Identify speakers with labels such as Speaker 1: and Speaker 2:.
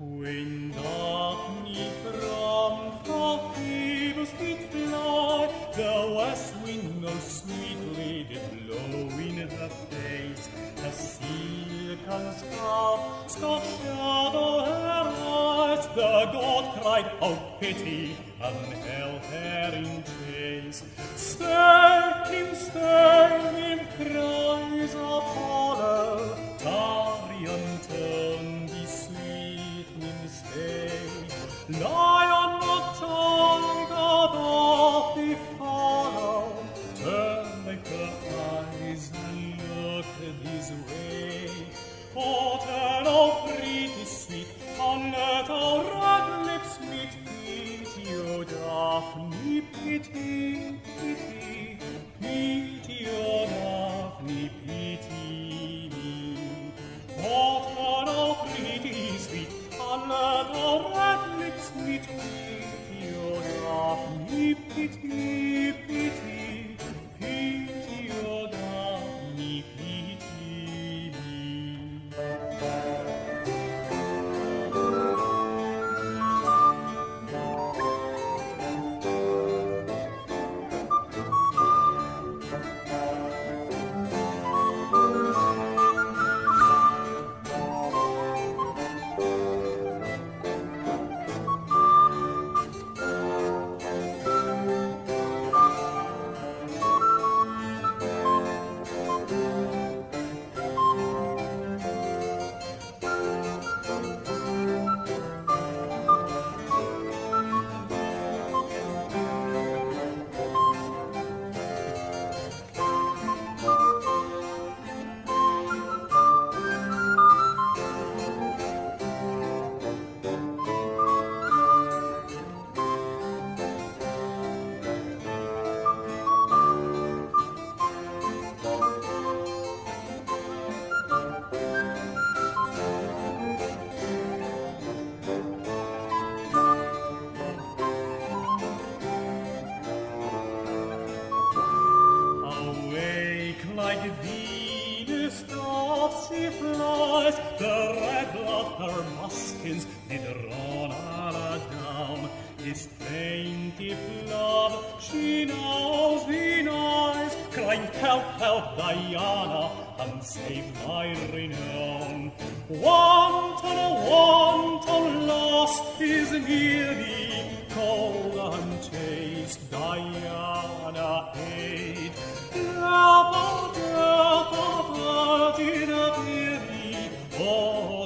Speaker 1: When from the fields did fly, the west wind did blow in her face. A silken scarf, scarf shadow her eyes. The god cried, "Oh pity!" and held her in chase. Daphne, pity, Venus doth she flies, the red of her buskins did run her down. His plaintive love she knows denies, crying, help, help, Diana, and save my renown. Wanton, wanton, lost is thee, cold and chaste, Diana, aid. Death of virgin appear thee, oh,